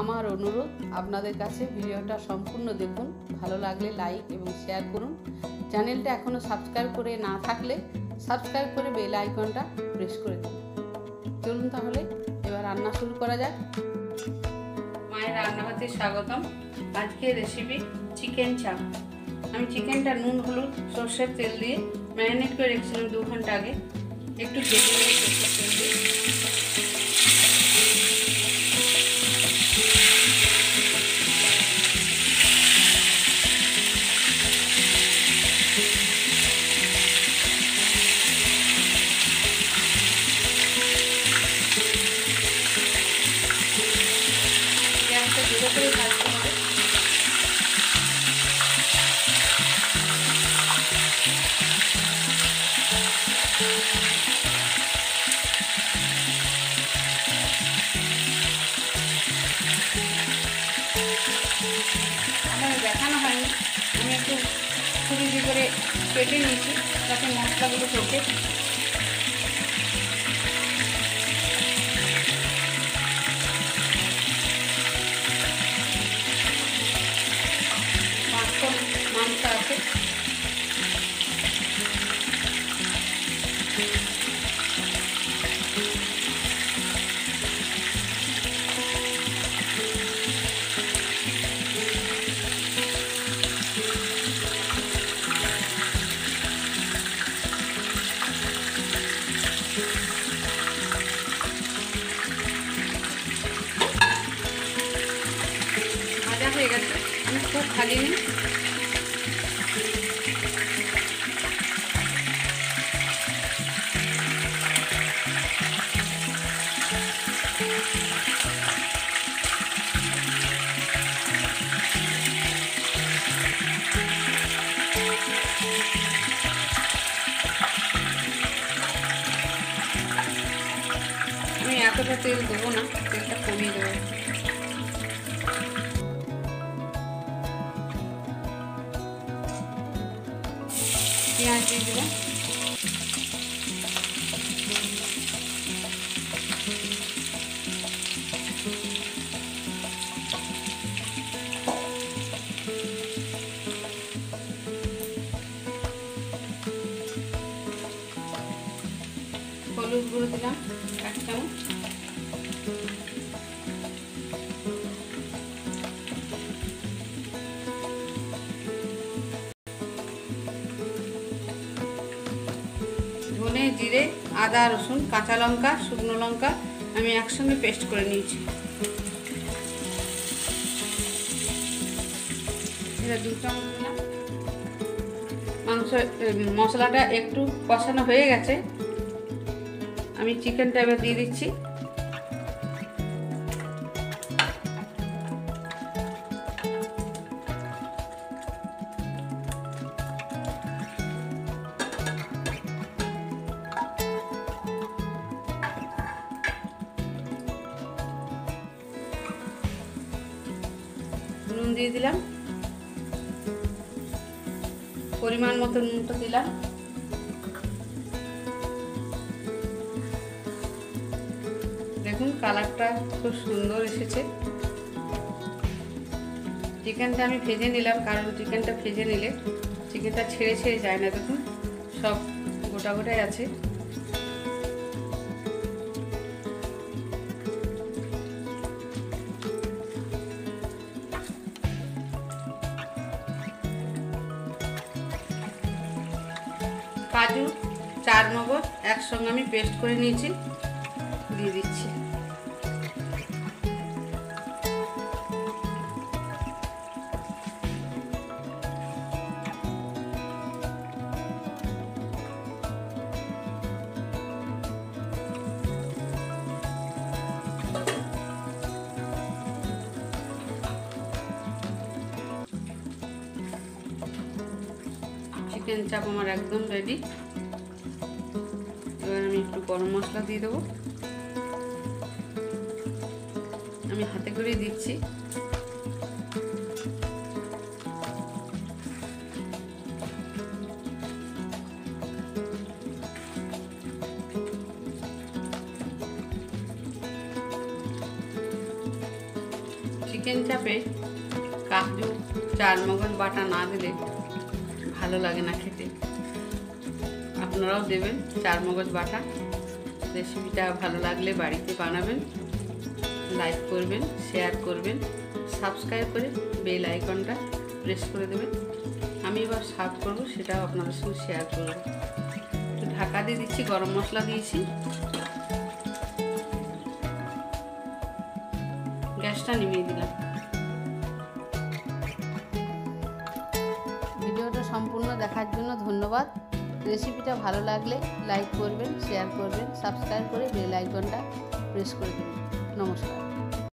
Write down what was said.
আমার অনুরোধ, আপনাদের কাছে ভিডিওটা সম্পূর্ণ দেখুন, ভালো লাগলে লাইক এবং শেয়ার করুন। চ্যানেলটা এখনও সাবস্ক্রাইব করে না থাকলে সাবস্ক্রাইব করে বেল আইকনটা প্রেস করে দিন। চলুন তাহলে, এবার রান্না শুরু করা যাক। মায়ের রান্নাঘরতে স্বাগতম। আজকের রেসিপি চিকেন চাপ আমি চিকেনটা নুন, হলুদ, সর্ষের তেল দিয়ে ম্যারিনেট করে রেখেছিলাম দু ঘণ্টা আগে। একটু সর্ষের তেল দিয়ে। জোরে করে ভাজতে হবে আমার দেখানো হয়নি। আমি একটু দিয়ে করে কেটে নিয়েছি। যাতে মশলাগুলো ঢোকে। খুব ভাজিনি আমি এতটা তেল দেবো না তেলটা কমিয়ে দেবো। পেঁয়াজ দিয়ে দিলাম হলুদ গুঁড়ো দিলাম। জিরে, আদা, রসুন, কাঁচা লঙ্কা, শুকনো লঙ্কা আমি একসঙ্গে পেস্ট করে নিয়েছি। মাংস মশলাটা একটু কষানো হয়ে গেছে। আমি চিকেনটা এবার দিয়ে দিচ্ছি। দিয়ে দিলাম। পরিমাণ মতো নুনটা দিলাম। দেখুন কালারটা খুব সুন্দর এসেছে। চিকেনটা আমি ভেজে নিলাম, কারণ চিকেনটা ভেজে নিলে চিকেনটা ছেড়ে ছেড়ে যায় না। দেখুন সব গোটা গোটাই আছে। কাজু চার মগজ একসঙ্গে আমি পেস্ট করে নিয়েছি দিয়ে দিচ্ছি। চিকেন চাপ আমার একদম রেডি এবার আমি একটু গরম মশলা দিয়ে দেবো। আমি হাতে করেই দিচ্ছি। চিকেন চাপে কাজু চার মগজ বাটা না দিলে ভালো লাগে না খেতে। আপনারাও দেবেন চার মগজ বাটা। রেসিপিটা ভালো লাগলে বাড়িতে বানাবেন, লাইক করবেন, শেয়ার করবেন, সাবস্ক্রাইব করে বেল আইকনটা প্রেস করে দেবেন। আমি এবার সার্ভ করব, সেটাও আপনাদের সঙ্গে শেয়ার করব। ঢাকা দিয়ে দিচ্ছি, গরম মশলা দিয়েছি। গ্যাসটা নিভিয়ে দিলাম। সম্পূর্ণ দেখার জন্য ধন্যবাদ। রেসিপিটা ভালো লাগলে লাইক করবেন, শেয়ার করবেন, সাবস্ক্রাইব করে বেল আইকনটা প্রেস করে দেবেন। নমস্কার।